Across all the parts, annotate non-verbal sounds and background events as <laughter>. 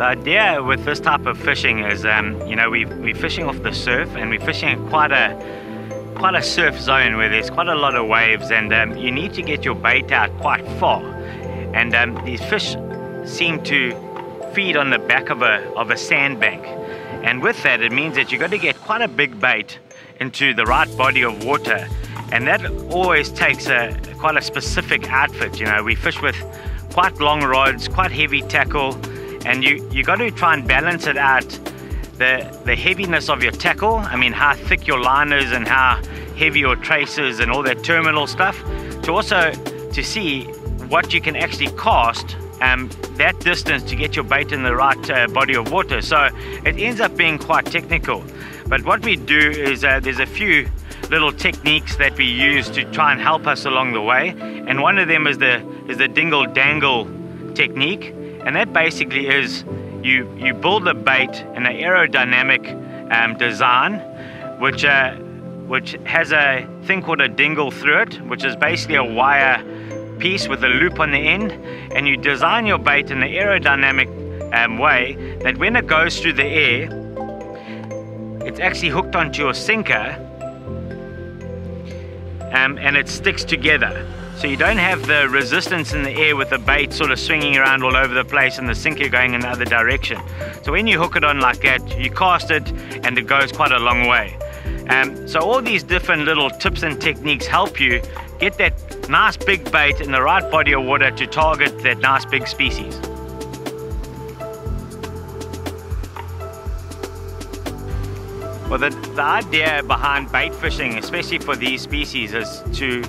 The idea with this type of fishing is, um, you know, we, we're fishing off the surf and we're fishing in quite a quite a surf zone where there's quite a lot of waves and um, you need to get your bait out quite far. And um, these fish seem to feed on the back of a, of a sandbank. And with that, it means that you've got to get quite a big bait into the right body of water. And that always takes a quite a specific outfit. You know, we fish with quite long rods, quite heavy tackle, and you you got to try and balance it out. The the heaviness of your tackle i mean how thick your line is and how heavy your traces and all that terminal stuff to also to see what you can actually cast um, that distance to get your bait in the right uh, body of water. So it ends up being quite technical. But what we do is uh, there's a few little techniques that we use to try and help us along the way. And one of them is the is the dingle dangle technique and that basically is you, you build a bait in an aerodynamic um, design, which, uh, which has a thing called a dingle through it, which is basically a wire piece with a loop on the end. And you design your bait in an aerodynamic um, way that when it goes through the air, it's actually hooked onto your sinker um, and it sticks together. So you don't have the resistance in the air with the bait sort of swinging around all over the place and the sinker going in the other direction. So when you hook it on like that, you cast it and it goes quite a long way. Um, so all these different little tips and techniques help you get that nice big bait in the right body of water to target that nice big species. Well, the, the idea behind bait fishing, especially for these species, is to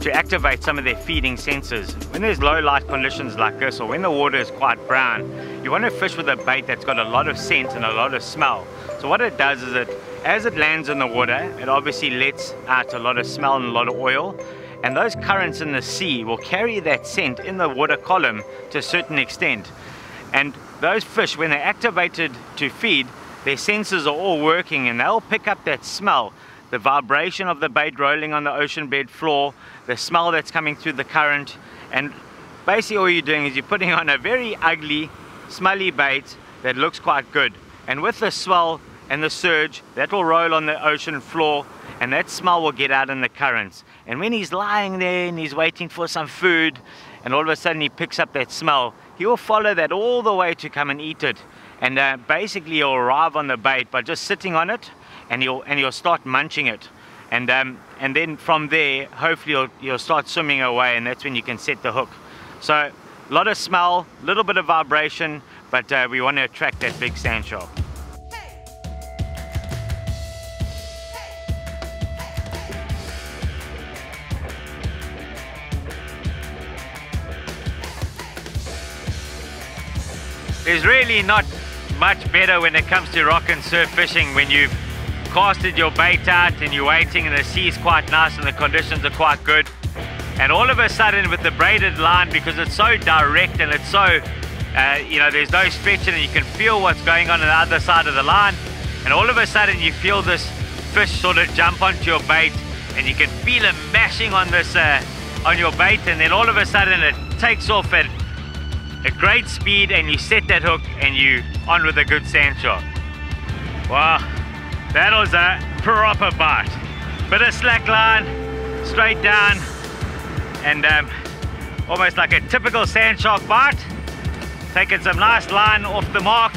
to activate some of their feeding senses. When there's low light conditions like this or when the water is quite brown, you want to fish with a bait that's got a lot of scent and a lot of smell. So what it does is that as it lands in the water, it obviously lets out a lot of smell and a lot of oil. And those currents in the sea will carry that scent in the water column to a certain extent. And those fish, when they're activated to feed, their senses are all working and they'll pick up that smell the vibration of the bait rolling on the ocean bed floor, the smell that's coming through the current, and basically all you're doing is you're putting <laughs> on a very ugly, smelly bait that looks quite good. And with the swell and the surge, that will roll on the ocean floor and that smell will get out in the currents. And when he's lying there and he's waiting for some food and all of a sudden he picks up that smell, he will follow that all the way to come and eat it. And uh, basically you'll arrive on the bait by just sitting on it and you'll and you'll start munching it. And um, and then from there hopefully you'll, you'll start swimming away and that's when you can set the hook. So a lot of smell a little bit of vibration but uh, we want to attract that big sand shark. There's really not much better when it comes to rock and surf fishing when you've casted your bait out and you're waiting and the sea is quite nice and the conditions are quite good. And all of a sudden with the braided line, because it's so direct and it's so, uh, you know, there's no stretching and you can feel what's going on on the other side of the line. And all of a sudden you feel this fish sort of jump onto your bait and you can feel it mashing on this, uh, on your bait. And then all of a sudden it takes off at a great speed and you set that hook and you on with a good sand shark. Wow. That was a proper bite. Bit of slack line, straight down, and um, almost like a typical sand shark bite. Taking some nice line off the mark.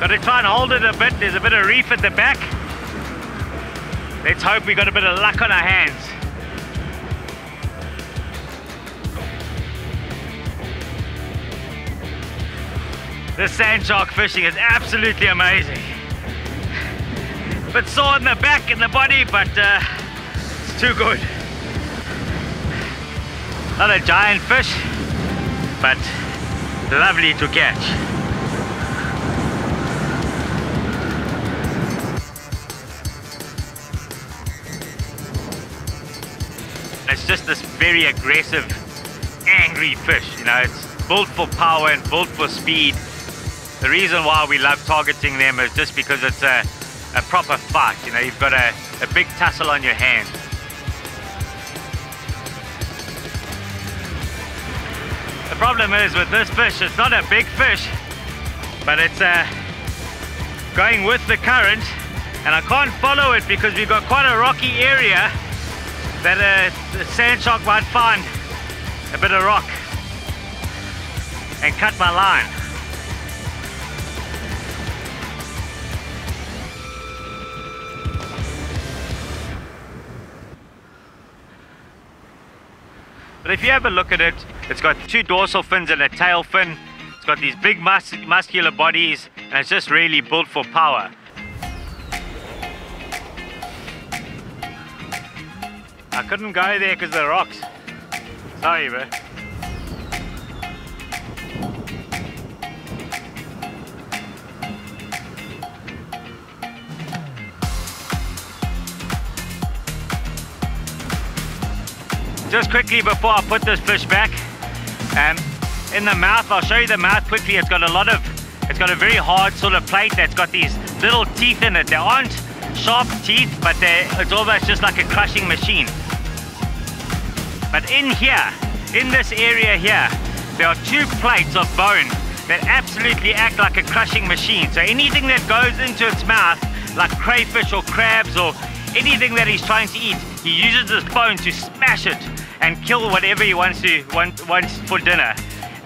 Got to try and hold it a bit. There's a bit of reef at the back. Let's hope we got a bit of luck on our hands. This sand shark fishing is absolutely amazing bit sore in the back and the body, but uh, it's too good. Not a giant fish, but lovely to catch. It's just this very aggressive, angry fish, you know, it's built for power and built for speed. The reason why we love targeting them is just because it's a a proper fight. You know, you've got a, a big tussle on your hand. The problem is with this fish, it's not a big fish, but it's uh, going with the current and I can't follow it because we've got quite a rocky area that uh, the sand shark might find a bit of rock and cut my line. But if you have a look at it, it's got two dorsal fins and a tail fin. It's got these big mus muscular bodies and it's just really built for power. I couldn't go there because of the rocks. Sorry, bro. Just quickly before I put this fish back, um, in the mouth, I'll show you the mouth quickly. It's got a lot of, it's got a very hard sort of plate that's got these little teeth in it. They aren't sharp teeth, but it's almost just like a crushing machine. But in here, in this area here, there are two plates of bone that absolutely act like a crushing machine. So anything that goes into its mouth, like crayfish or crabs or anything that he's trying to eat, he uses his bone to smash it and kill whatever he wants to want, wants for dinner.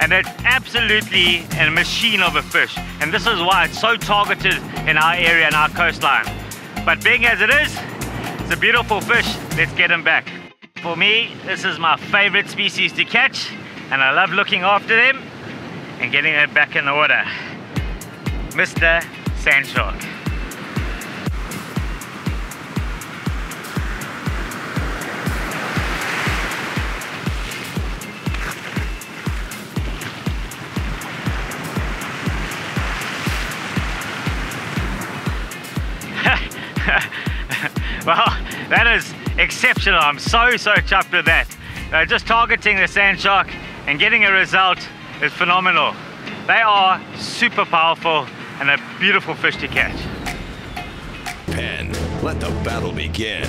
And it's absolutely a machine of a fish. And this is why it's so targeted in our area and our coastline. But being as it is, it's a beautiful fish. Let's get him back. For me, this is my favorite species to catch, and I love looking after them and getting them back in the water. Mr. Sand Shark. <laughs> well, that is exceptional. I'm so, so chuffed with that. Uh, just targeting the sand shark and getting a result is phenomenal. They are super powerful and a beautiful fish to catch. Penn, let the battle begin.